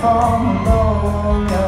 From alone